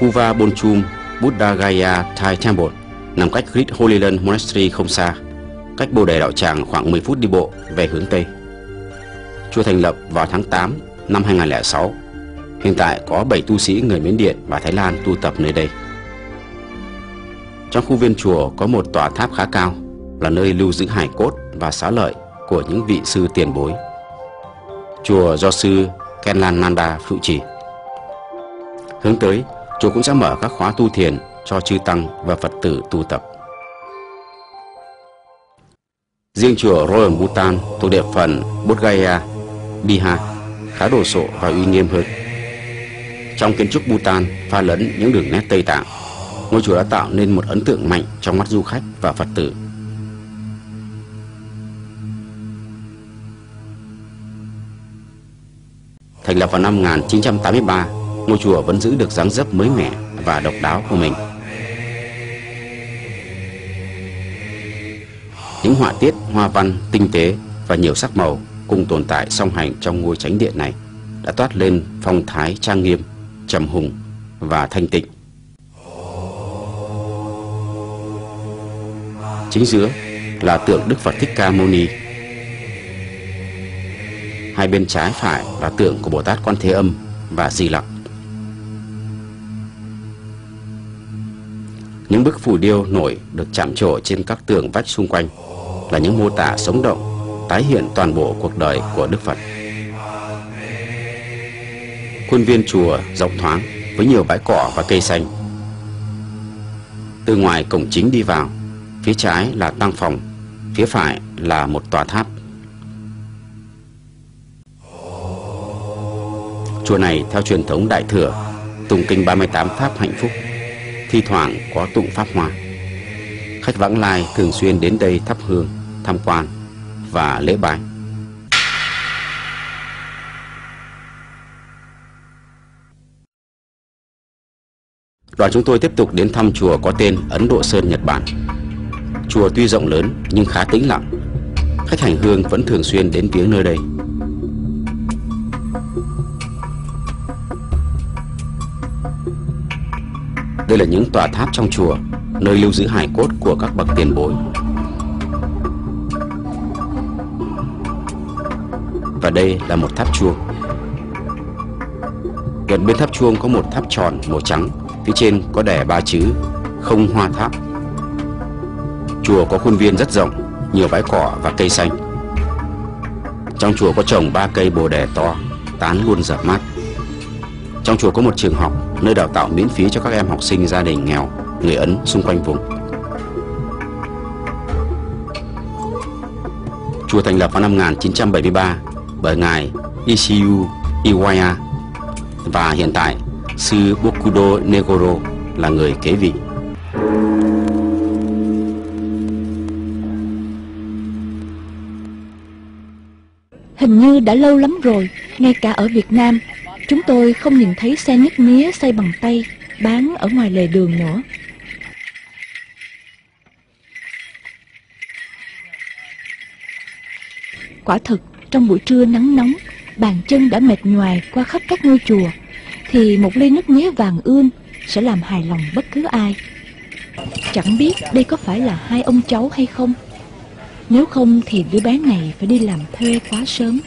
Huva Bonchum Buddha Gaya Thai Temple nằm cách Great Holy Land Monastery không xa, cách Bồ Đề Đạo Tràng khoảng 10 phút đi bộ về hướng Tây. Chùa thành lập vào tháng 8 năm 2006. Hiện tại có 7 tu sĩ người Miến Điện và Thái Lan tu tập nơi đây. Trong khu viên chùa có một tòa tháp khá cao, là nơi lưu giữ hải cốt và xá lợi của những vị sư tiền bối. Chùa do sư Kenlan Nanda phụ trì. Hướng tới, chùa cũng sẽ mở các khóa tu thiền cho chư tăng và Phật tử tu tập. Riêng chùa Royal Bhutan thuộc địa phận Bodh Gaya, Bihar khá đồ sộ và uy nghiêm hơn. Trong kiến trúc Bhutan pha lẫn những đường nét Tây Tạng, ngôi chùa đã tạo nên một ấn tượng mạnh trong mắt du khách và Phật tử. Thành lập vào năm 1983, ngôi chùa vẫn giữ được dáng dấp mới mẻ và độc đáo của mình. Những họa tiết, hoa văn, tinh tế và nhiều sắc màu cùng tồn tại song hành trong ngôi chánh điện này đã toát lên phong thái trang nghiêm, trầm hùng và thanh tịnh. Chính giữa là tượng Đức Phật Thích Ca Mâu Ni. Hai bên trái phải là tượng của Bồ Tát Quan Thế Âm và Di Lặc. Những bức phù điêu nổi được chạm trổ trên các tường vách xung quanh là những mô tả sống động, tái hiện toàn bộ cuộc đời của Đức Phật. Khuôn viên chùa rộng thoáng với nhiều bãi cỏ và cây xanh. Từ ngoài cổng chính đi vào, phía trái là tăng phòng, phía phải là một tòa tháp. Chùa này theo truyền thống Đại Thừa, tùng kinh 38 pháp hạnh phúc, thi thoảng có tụng pháp hoa. Khách vãng lai thường xuyên đến đây thắp hương, tham quan và lễ bái. Đoàn chúng tôi tiếp tục đến thăm chùa có tên Ấn Độ Sơn, Nhật Bản. Chùa tuy rộng lớn nhưng khá tĩnh lặng. Khách hành hương vẫn thường xuyên đến viếng nơi đây. Đây là những tòa tháp trong chùa, nơi lưu giữ hài cốt của các bậc tiền bối. Và đây là một tháp chuông. Gần bên tháp chuông có một tháp tròn màu trắng, phía trên có đẻ ba chữ không hoa tháp. Chùa có khuôn viên rất rộng, nhiều bãi cỏ và cây xanh. Trong chùa có trồng ba cây bồ đề to, tán luôn dở mát. Trong chùa có một trường học nơi đào tạo miễn phí cho các em học sinh gia đình nghèo, người Ấn xung quanh vùng. Chùa thành lập vào năm 1973 bởi ngài Ishiyu Iwaya và hiện tại sư Bokudo Negoro là người kế vị. Hình như đã lâu lắm rồi, ngay cả ở Việt Nam, chúng tôi không nhìn thấy xe nhấc mía xây bằng tay bán ở ngoài lề đường nữa. Quả thực, trong buổi trưa nắng nóng, bàn chân đã mệt nhoài qua khắp các ngôi chùa, thì một ly nước mía vàng ươm sẽ làm hài lòng bất cứ ai. Chẳng biết đây có phải là hai ông cháu hay không? Nếu không thì đứa bé này phải đi làm thuê quá sớm.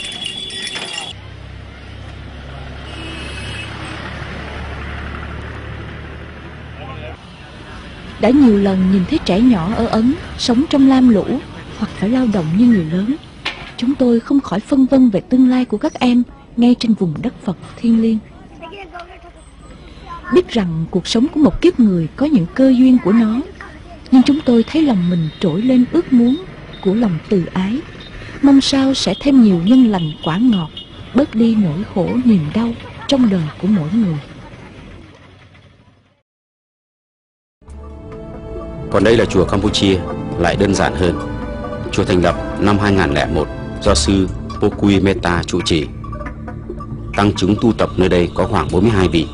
Đã nhiều lần nhìn thấy trẻ nhỏ ở Ấn sống trong lam lũ hoặc phải lao động như người lớn. Chúng tôi không khỏi phân vân về tương lai của các em ngay trên vùng đất Phật thiên liêng. Biết rằng cuộc sống của một kiếp người có những cơ duyên của nó, nhưng chúng tôi thấy lòng mình trỗi lên ước muốn của lòng từ ái, mong sao sẽ thêm nhiều nhân lành quả ngọt, bớt đi nỗi khổ niềm đau trong đời của mỗi người. Còn đây là chùa Campuchia, lại đơn giản hơn. Chùa thành lập năm 2001 do sư Pokui Meta trụ trì. Tăng chứng tu tập nơi đây có khoảng 42 vị.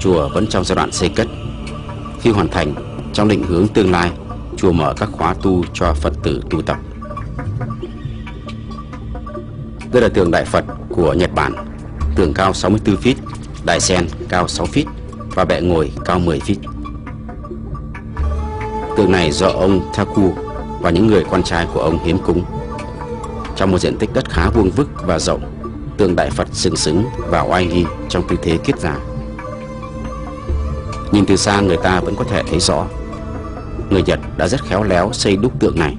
Chùa vẫn trong giai đoạn xây cất. Khi hoàn thành, trong định hướng tương lai, chùa mở các khóa tu cho Phật tử tu tập. Đây là tượng Đại Phật của Nhật Bản, tượng cao 64 feet, đài sen cao 6 feet và bệ ngồi cao 10 feet. Tượng này do ông Thaku và những người con trai của ông hiến cúng. Trong một diện tích đất khá vuông vức và rộng, tượng Đại Phật sừng sững và oai nghi trong tư thế kiết già. Nhìn từ xa người ta vẫn có thể thấy rõ Người Nhật đã rất khéo léo xây đúc tượng này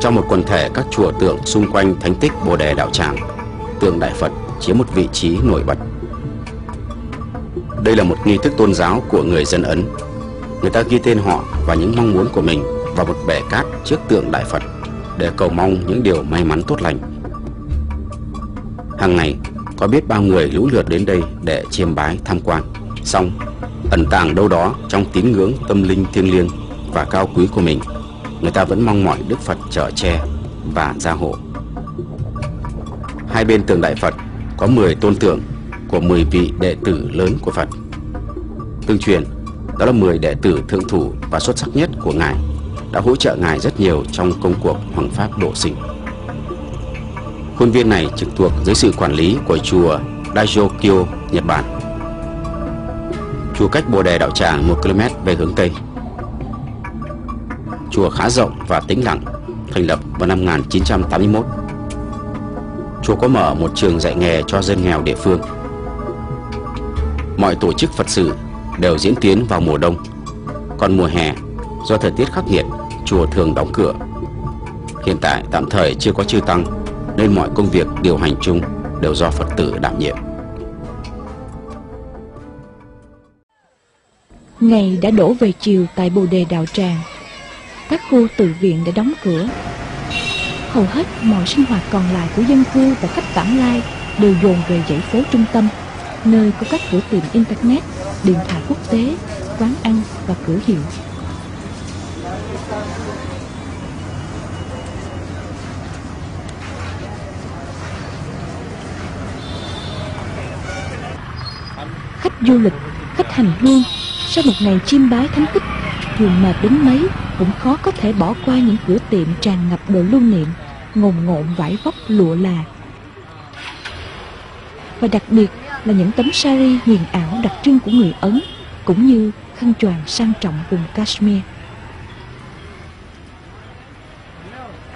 Trong một quần thể các chùa tượng xung quanh thánh tích Bồ Đề Đạo Tràng Tượng Đại Phật chiếm một vị trí nổi bật Đây là một nghi thức tôn giáo của người dân Ấn Người ta ghi tên họ và những mong muốn của mình vào một bể cát trước tượng Đại Phật để cầu mong những điều may mắn tốt lành. Hàng ngày, có biết bao người lũ lượt đến đây để chiêm bái tham quan. Xong, ẩn tàng đâu đó trong tín ngưỡng tâm linh thiêng liêng và cao quý của mình, người ta vẫn mong mỏi Đức Phật trở che và gia hộ. Hai bên tượng Đại Phật có 10 tôn tượng của 10 vị đệ tử lớn của Phật. Tương truyền, đó là 10 đệ tử thượng thủ và xuất sắc nhất của Ngài đã hỗ trợ Ngài rất nhiều trong công cuộc Hoàng Pháp độ sinh. Khuôn viên này trực thuộc dưới sự quản lý của chùa Daijokyo, Nhật Bản. Chùa cách Bồ Đề Đạo Tràng 1 km về hướng Tây. Chùa khá rộng và tĩnh lặng, thành lập vào năm 1981. Chùa có mở một trường dạy nghề cho dân nghèo địa phương. Mọi tổ chức Phật sự đều diễn tiến vào mùa đông. Còn mùa hè, do thời tiết khắc nghiệt, chùa thường đóng cửa. Hiện tại tạm thời chưa có chư tăng, nên mọi công việc điều hành chung đều do Phật tử đảm nhiệm. Ngày đã đổ về chiều tại Bồ Đề Đạo Tràng. Các khu tự viện đã đóng cửa. Hầu hết mọi sinh hoạt còn lại của dân cư và khách vãng lai đều dồn về dãy phố trung tâm, nơi có các cửa tiệm Internet, điện thoại quốc tế, quán ăn và cửa hiệu. Khách du lịch, khách hành hương sau một ngày chiêm bái thánh tích dù mệt đến mấy cũng khó có thể bỏ qua những cửa tiệm tràn ngập đồ lưu niệm ngồn ngộn vải vóc lụa là và đặc biệt là những tấm sari huyền ảo đặc trưng của người Ấn cũng như khăn choàng sang trọng vùng Kashmir.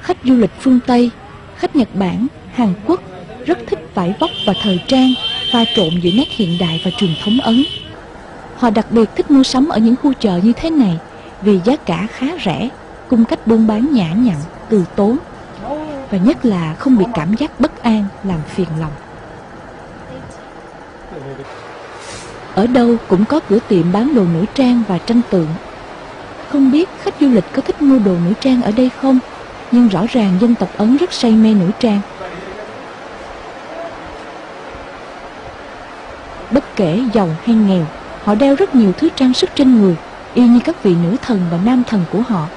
Khách du lịch phương Tây, khách Nhật Bản, Hàn Quốc rất thích vải vóc và thời trang pha trộn giữa nét hiện đại và truyền thống Ấn. Họ đặc biệt thích mua sắm ở những khu chợ như thế này vì giá cả khá rẻ, cung cách buôn bán nhã nhặn, từ tốn và nhất là không bị cảm giác bất an làm phiền lòng. Ở đâu cũng có cửa tiệm bán đồ nữ trang và tranh tượng. Không biết khách du lịch có thích mua đồ nữ trang ở đây không, nhưng rõ ràng dân tộc Ấn rất say mê nữ trang. Bất kể giàu hay nghèo, họ đeo rất nhiều thứ trang sức trên người, y như các vị nữ thần và nam thần của họ.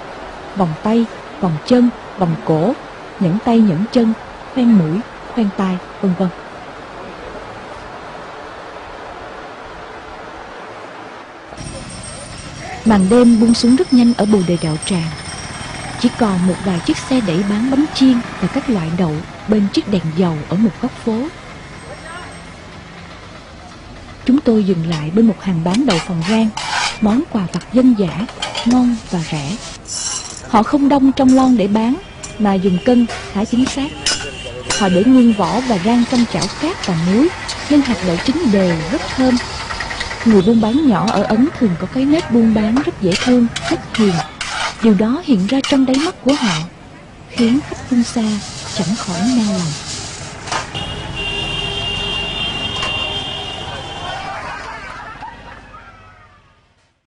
Vòng tay, vòng chân, vòng cổ, nhẫn tay nhẫn chân, khoen mũi, khoen tai, vân vân. Màn đêm buông xuống rất nhanh ở bồ đề đạo tràng. Chỉ còn một vài chiếc xe đẩy bán bánh chiên và các loại đậu bên chiếc đèn dầu ở một góc phố. Chúng tôi dừng lại bên một hàng bán đậu phồng rang Món quà vặt dân dã, ngon và rẻ. Họ không đông trong lon để bán Mà dùng cân khá chính xác. Họ để nguyên vỏ và rang trong chảo cát và muối Nên hạt đậu chín đều rất thơm. Người buôn bán nhỏ ở Ấn thường có cái nét buôn bán rất dễ thương, rất hiền. Điều đó hiện ra trong đáy mắt của họ, khiến khách phương xa chẳng khỏi nao lòng.